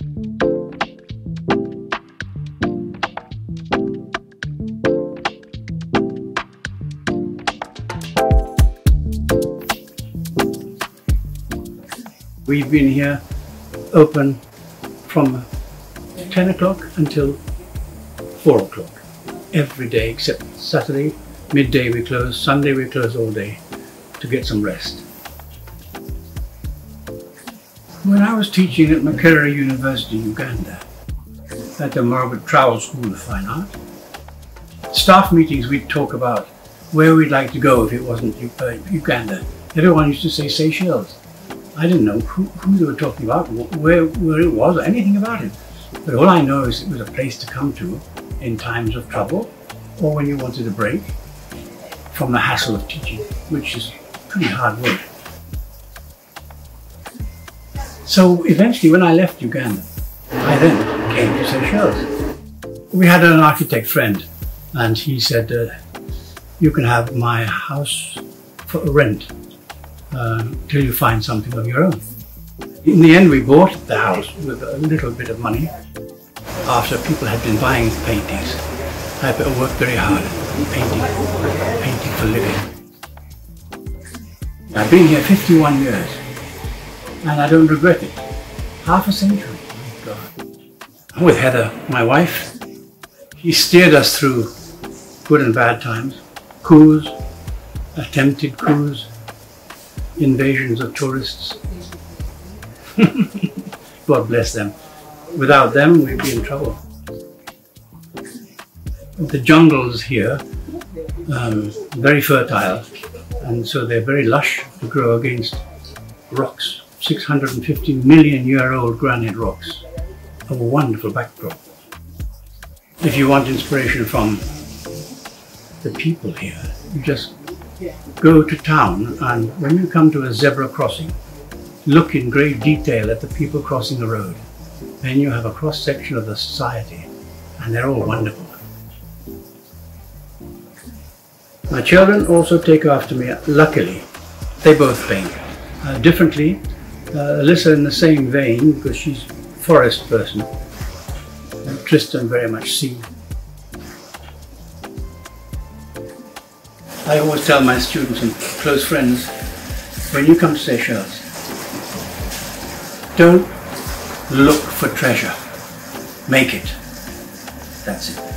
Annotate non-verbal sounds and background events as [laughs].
We've been here open from 10 o'clock until 4 o'clock every day except Saturday, midday we close, Sunday we close all day to get some rest. When I was teaching at Makerere University, Uganda, at the Margaret Trowell School of Fine Art, staff meetings we'd talk about where we'd like to go if it wasn't uh, Uganda. Everyone used to say Seychelles. I didn't know who, who they were talking about, where, where it was, or anything about it. But all I know is it was a place to come to in times of trouble or when you wanted a break from the hassle of teaching, which is pretty hard work. So eventually, when I left Uganda, I then came to Seychelles. We had an architect friend, and he said, uh, You can have my house for rent uh, till you find something of your own. In the end, we bought the house with a little bit of money after people had been buying paintings. I worked very hard painting, painting for living. I've been here 51 years and I don't regret it. Half a century, my God. With Heather, my wife, she steered us through good and bad times, coups, attempted coups, invasions of tourists. [laughs] God bless them. Without them, we'd be in trouble. The jungles here, um, very fertile, and so they're very lush to grow against rocks. 650 million year old granite rocks. Have a wonderful backdrop. If you want inspiration from the people here, you just go to town and when you come to a zebra crossing, look in great detail at the people crossing the road. Then you have a cross section of the society and they're all wonderful. My children also take after me, luckily. They both paint. Uh, differently, uh, Alyssa in the same vein because she's a forest person. And Tristan very much sea. I always tell my students and close friends, when you come to Seychelles, don't look for treasure, make it. That's it.